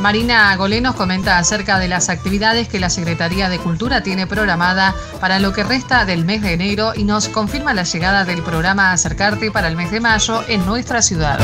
Marina Golé nos comenta acerca de las actividades que la Secretaría de Cultura tiene programada para lo que resta del mes de enero y nos confirma la llegada del programa Acercarte para el mes de mayo en nuestra ciudad.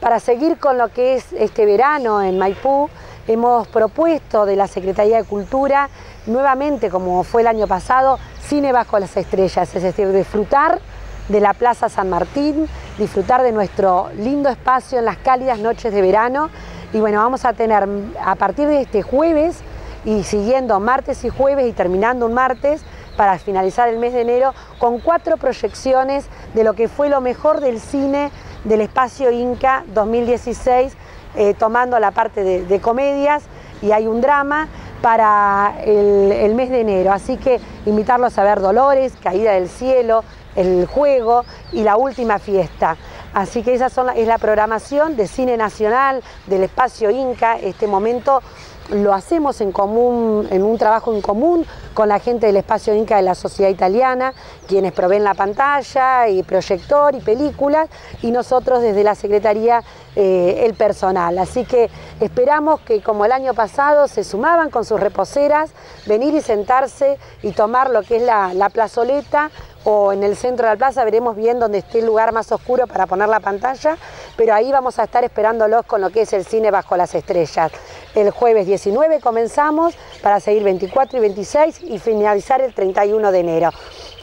Para seguir con lo que es este verano en Maipú, hemos propuesto de la Secretaría de Cultura nuevamente, como fue el año pasado, cine bajo las estrellas, es decir, disfrutar de la Plaza San Martín, disfrutar de nuestro lindo espacio en las cálidas noches de verano. Y bueno, vamos a tener a partir de este jueves y siguiendo martes y jueves y terminando un martes para finalizar el mes de enero con cuatro proyecciones de lo que fue lo mejor del cine del espacio Inca 2016, eh, tomando la parte de, comedias y hay un drama para el, mes de enero. Así que invitarlos a ver Dolores, Caída del Cielo, el juego y la última fiesta. Así que esa es la programación de cine nacional, del espacio Inca, este momento lo hacemos en común, en un trabajo en común con la gente del espacio Inca de la Sociedad Italiana, quienes proveen la pantalla y proyector y películas, y nosotros desde la Secretaría eh, el personal. Así que esperamos que como el año pasado se sumaban con sus reposeras, venir y sentarse y tomar lo que es la, la plazoleta o en el centro de la plaza, veremos bien dónde esté el lugar más oscuro para poner la pantalla, pero ahí vamos a estar esperándolos con lo que es el cine bajo las estrellas. El jueves 19 comenzamos para seguir 24 y 26 y finalizar el 31 de enero.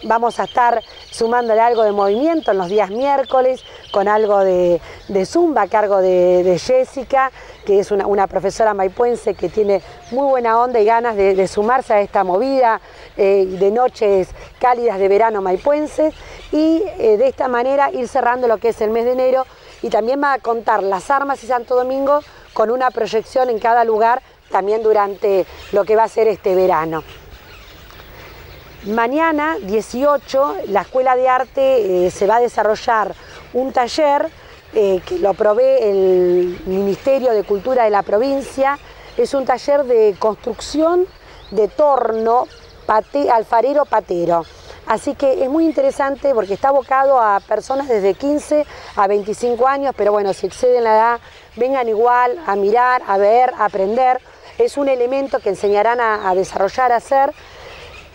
Vamos a estar sumándole algo de movimiento en los días miércoles, con algo de, zumba a cargo de, Jessica, que es una, profesora maipuense que tiene muy buena onda y ganas de, sumarse a esta movida eh, de noches cálidas de verano maipuenses y eh, de esta manera ir cerrando lo que es el mes de enero y también va a contar las armas y Santo Domingo con una proyección en cada lugar también durante lo que va a ser este verano. Mañana, 18, la Escuela de Arte eh, se va a desarrollar un taller eh, que lo provee el Ministerio de Cultura de la provincia. Es un taller de construcción de torno alfarero patero. Así que es muy interesante porque está abocado a personas desde 15 a 25 años, pero bueno, si exceden la edad, vengan igual a mirar, a ver, a aprender. Es un elemento que enseñarán a, desarrollar, a hacer,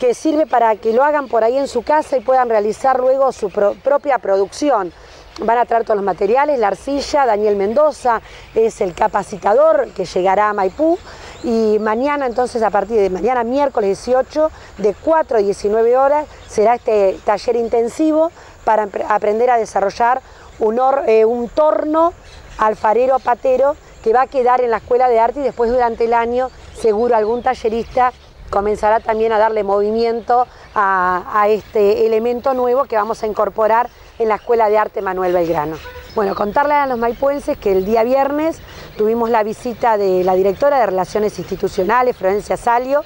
que sirve para que lo hagan por ahí en su casa y puedan realizar luego su propia producción. Van a traer todos los materiales, la arcilla, Daniel Mendoza es el capacitador que llegará a Maipú y mañana entonces a partir de mañana miércoles 18 de 4 a 19 horas será este taller intensivo para aprender a desarrollar un, eh, un torno alfarero patero que va a quedar en la Escuela de Arte y después durante el año seguro algún tallerista comenzará también a darle movimiento a, este elemento nuevo que vamos a incorporar en la Escuela de Arte Manuel Belgrano. Bueno, contarle a los maipuenses que el día viernes tuvimos la visita de la directora de Relaciones Institucionales, Florencia Salio,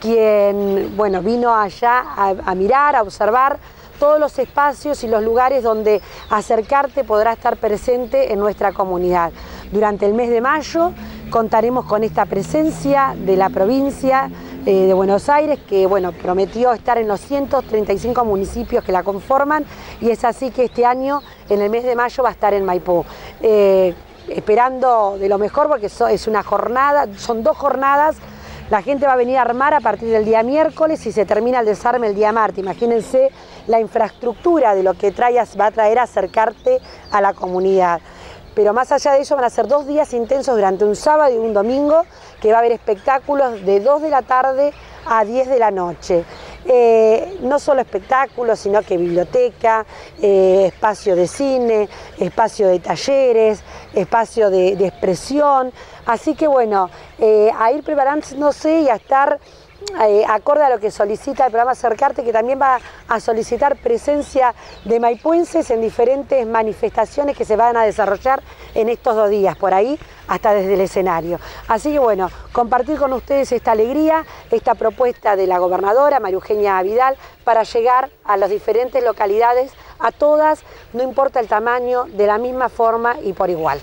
quien bueno, vino allá a mirar, a observar todos los espacios y los lugares donde acercarte podrá estar presente en nuestra comunidad. Durante el mes de mayo contaremos con esta presencia de la provincia eh, de Buenos Aires, que bueno, prometió estar en los 135 municipios que la conforman y es así que este año, en el mes de mayo, va a estar en Maipú. Eh, esperando de lo mejor porque es una jornada, son dos jornadas la gente va a venir a armar a partir del día miércoles y se termina el desarme el día martes. Imagínense la infraestructura de lo que va a traer acercarte a la comunidad. Pero más allá de eso van a ser dos días intensos durante un sábado y un domingo, que va a haber espectáculos de 2 de la tarde a 10 de la noche. Eh, no solo espectáculos, sino que biblioteca, eh, espacio de cine, espacio de talleres, espacio de, expresión. Así que bueno, eh, a ir preparándose y a estar eh, acorde a lo que solicita el programa Acercarte, que también va a solicitar presencia de maipuenses en diferentes manifestaciones que se van a desarrollar en estos dos días, por ahí hasta desde el escenario. Así que bueno, compartir con ustedes esta alegría, esta propuesta de la gobernadora María Eugenia Vidal para llegar a las diferentes localidades, a todas, no importa el tamaño, de la misma forma y por igual.